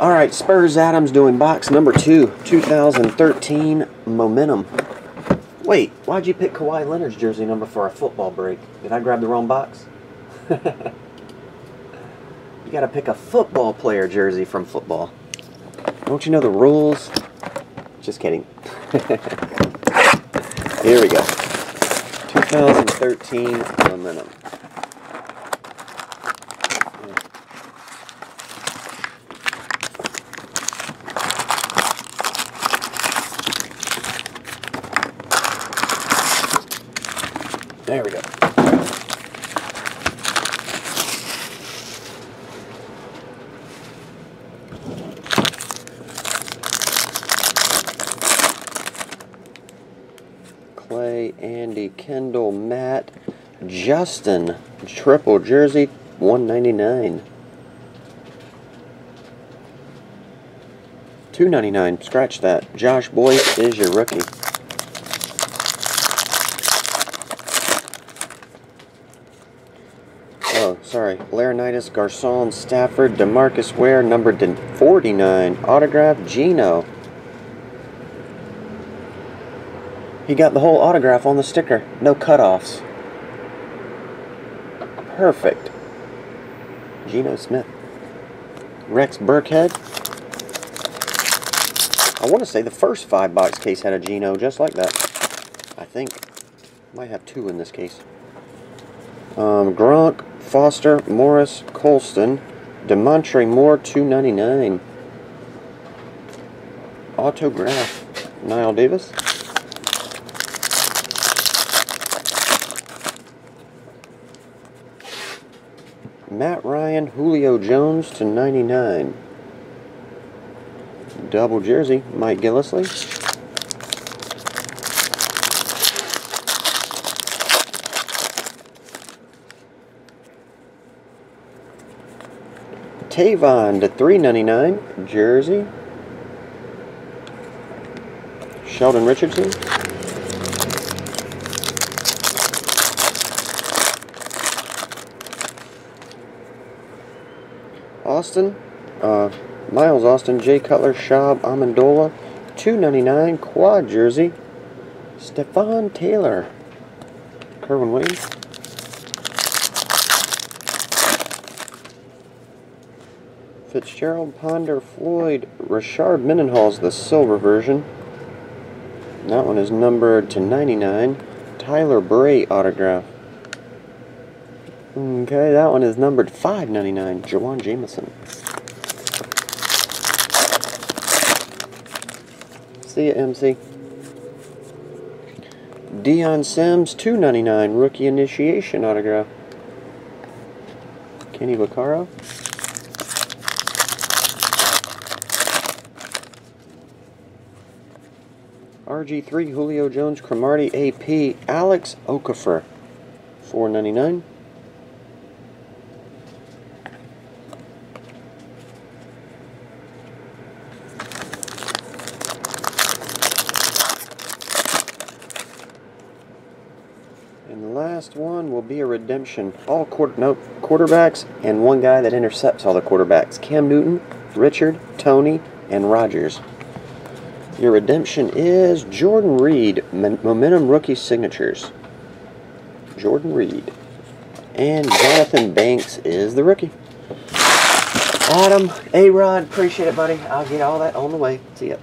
All right, Spurs Adams doing box number two, 2013 Momentum. Wait, why'd you pick Kawhi Leonard's jersey number for a football break? Did I grab the wrong box? you gotta pick a football player jersey from football. Don't you know the rules? Just kidding. Here we go. 2013 Momentum. There we go. Clay, Andy, Kendall, Matt, Justin, triple jersey, 199. 299. Scratch that. Josh Boyce is your rookie. Sorry. Laronitis, Garcon, Stafford, Demarcus Ware, number 49. Autograph, Geno. He got the whole autograph on the sticker. No cutoffs. Perfect. Geno Smith. Rex Burkhead. I want to say the first five box case had a Geno just like that. I think. Might have two in this case. Um, Gronk, Foster, Morris, Colston, Damontre Moore, 299. Autograph, Knile Davis. Matt Ryan, Julio Jones to 99. Double jersey, Mike Gillislee. Tavon to 399 jersey. Sheldon Richardson. Austin, uh, Miles Austin, Jay Cutler, Schaub, Amendola, 299 quad jersey. Stepfan Taylor. Kerwynn Williams. Fitzgerald, Ponder, Floyd, Rashard Mendenhall's the silver version. That one is numbered to 99. Tyler Bray autograph. Okay, that one is numbered 599. Jawan Jamison. See ya, MC. Dion Sims, 299. Rookie initiation autograph. Kenny Vaccaro. RG3, Julio Jones, Cromartie, AP, Alex Okafor, 499. And the last one will be a redemption. All quarter, no, quarterbacks and one guy that intercepts all the quarterbacks. Cam Newton, Richard, Tony, and Rodgers. Your redemption is Jordan Reed, Momentum Rookie Signatures. Jordan Reed. And Jonathan Banks is the rookie. Adam, A-Rod, appreciate it, buddy. I'll get all that on the way. See ya.